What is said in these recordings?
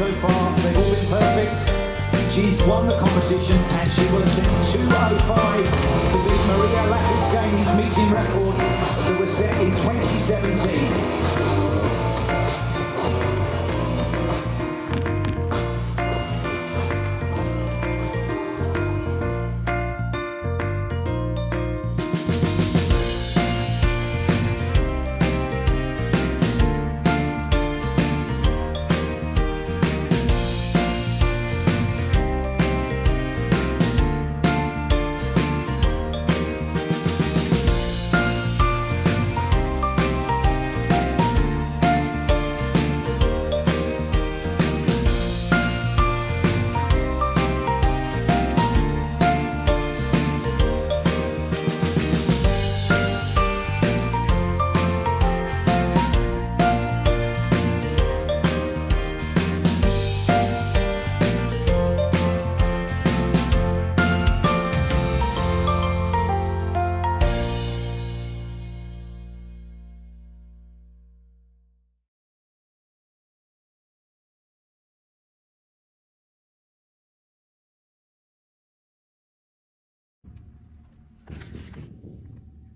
so far, they've all been perfect. She's won the competition as she works in 205 to beat Maria Lasinska's meeting record that was set in 2017.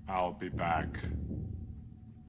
I'll be back.